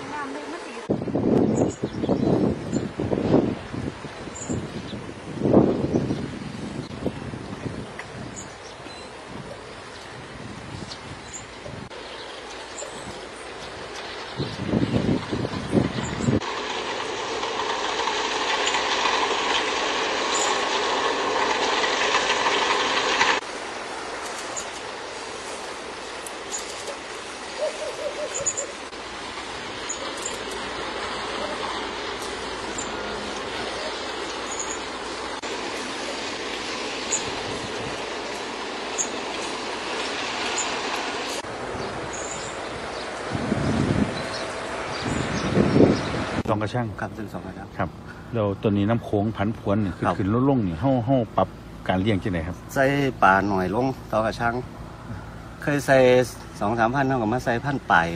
அவங்க அந்த என்ன செய்யும் ลองกระช่างครับเป็นสองครับครับเราตัวนี้น้ำโค้งผันผวนนี่คือครับขึ้นลดลงนี่เฮาเฮาปรับการเลี้ยงจังไดครับ ใส่ปลาหน่อยลงต่อกระชังเคยใส่สองสามพันเท่ากับมาใส่พันปลาย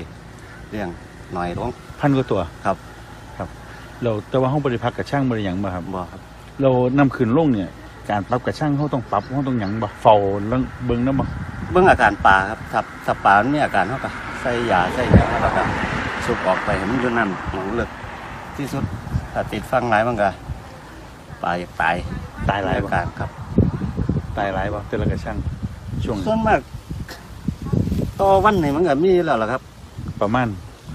เลี้ยงหน่อยลงพันกว่าตัวครับครับ เราแต่ว่าเฮาบ่ได้พักกระช่างบ่ได้หยังบ่ครับบ่ครับ เรานำขึ้นลงเนี่ยการปรับกระช่างเฮาต้องปรับเฮาต้องหยังบ่เฝ้าแล้วเบิ่งนำบ่เบื้องอาการปลาครับถ้าถ้าปลามันมีอาการเท่ากับใส่ยาใส่ยาแล้วก็สูบออกไปให้มันอยู่นั่นหนองเลือก ที่สุดถ้าติดฟังหลายมันก็ปลาอยากตายตายหลายอาบ่การครับ ตายหลายบ่แต่ละกระช่างช่วงส่วนมากต่อวันนี่มันก็มีแล้วล่ะครับ ประมาณ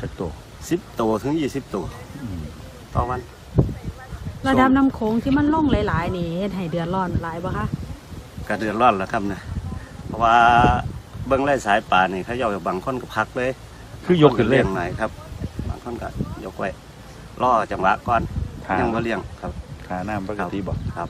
จักตัวสิบตัวถึงยี่สิบตัวอืมต่อวัน ระดับน้ำโขงที่มันล่งหลาย ๆ นี่เฮ็ดให้เดือดร้อนหลายบ่คะก็เดือดร้อนแล้วครับนะเพราะว่าเบื้องไร่สายป่านี่เขาเยาบางคนก็พักเลย คือยกขึ้นเลยงหน่อยครับ บางคนก็ยกไว้ ล่อจังหวะก่อนทายังบ่เลี้ยงครับทาน้ำปกติบ่ครับ